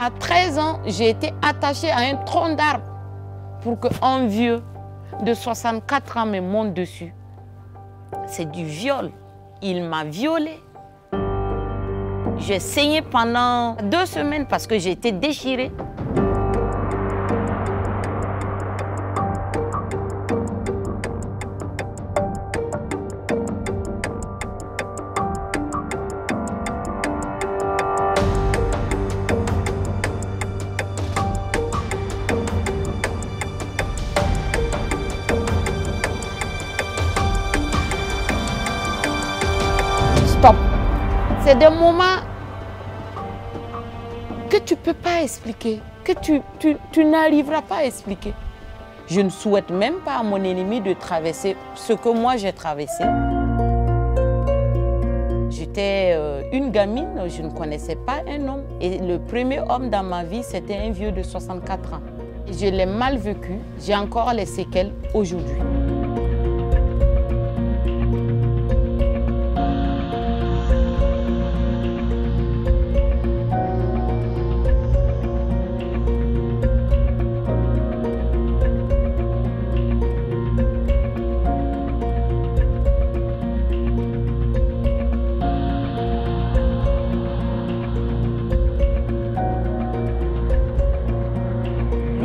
À 13 ans, j'ai été attachée à un tronc d'arbre pour qu'un vieux de 64 ans me monte dessus. C'est du viol. Il m'a violée. J'ai saigné pendant deux semaines parce que été déchirée. C'est des moments que tu ne peux pas expliquer, que tu, tu- tu n'arriveras pas à expliquer. Je ne souhaite même pas à mon ennemi de traverser ce que moi j'ai traversé. J'étais euh, une gamine, je ne connaissais pas un homme. Et le premier homme dans ma vie, c'était un vieux de 64 ans. Je l'ai mal vécu, j'ai encore les séquelles aujourd'hui.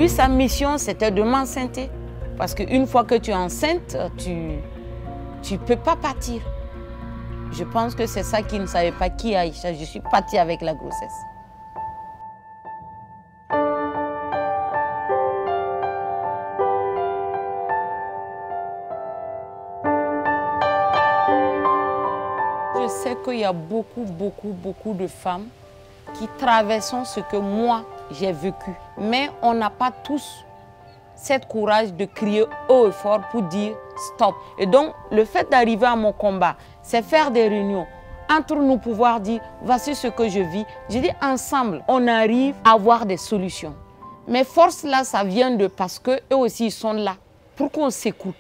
Lui, sa mission, c'était de m'enceinte. Parce qu'une fois que tu es enceinte, tu ne peux pas partir. Je pense que c'est ça qu'il ne savait pas qui Aïcha. Je suis partie avec la grossesse. Je sais qu'il y a beaucoup, beaucoup, beaucoup de femmes qui traversent ce que moi j'ai vécu. Mais on n'a pas tous cette courage de crier haut et fort pour dire stop. Et donc, le fait d'arriver à mon combat, c'est faire des réunions entre nous pouvoir dire voici ce que je vis. Je dis ensemble, on arrive à avoir des solutions. Mais force là, ça vient de parce que eux aussi ils sont là pour qu'on s'écoute.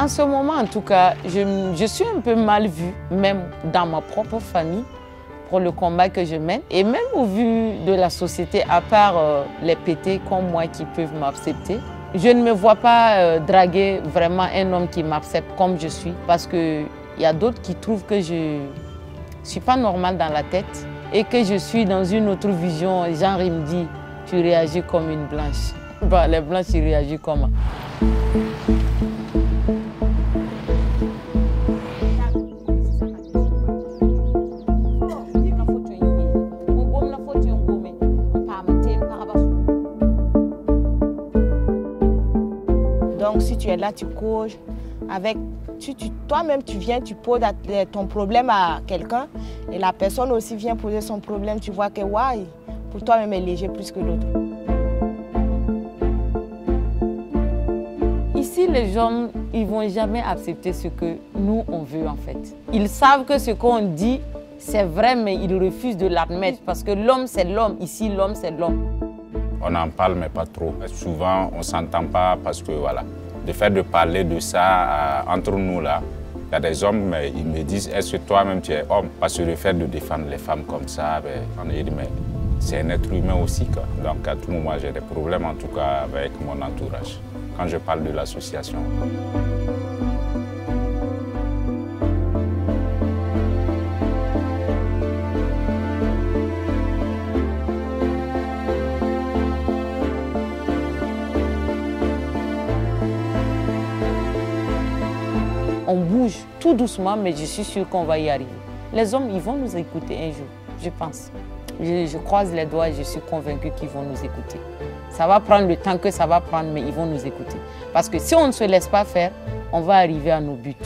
En ce moment, en tout cas, je, suis un peu mal vue, même dans ma propre famille, pour le combat que je mène. Et même au vu de la société, à part euh, les pétés comme moi qui peuvent m'accepter, je ne me vois pas euh, draguer vraiment un homme qui m'accepte comme je suis. Parce qu'il y a d'autres qui trouvent que je ne suis pas normale dans la tête et que je suis dans une autre vision. Genre, il me dit, tu réagis comme une blanche. Bah, les blanches, ils réagissent comment? Si tu es là, tu causes avec, tu- tu- toi-même tu viens, tu poses ton problème à quelqu'un et la personne aussi vient poser son problème. Tu vois que ouais, pour toi-même est léger plus que l'autre. Ici, les gens, ils vont jamais accepter ce que nous, on veut en fait. Ils savent que ce qu'on dit, c'est vrai, mais ils refusent de l'admettre parce que l'homme, c'est l'homme. Ici, l'homme, c'est l'homme. On en parle, mais pas trop. Souvent, on ne s'entend pas parce que, voilà, le fait de parler de ça euh, entre nous, là, il y a des hommes, mais ils me disent, est-ce que toi-même tu es homme? Parce que le fait de défendre les femmes comme ça, ben, on dit, mais c'est un être humain aussi. Quoi. Donc, à tout moment, j'ai des problèmes, en tout cas, avec mon entourage, quand je parle de l'association. On bouge tout doucement, mais je suis sûre qu'on va y arriver. Les hommes, ils vont nous écouter un jour, je pense. Je, croise les doigts et je suis convaincue qu'ils vont nous écouter. Ça va prendre le temps que ça va prendre, mais ils vont nous écouter. Parce que si on ne se laisse pas faire, on va arriver à nos buts.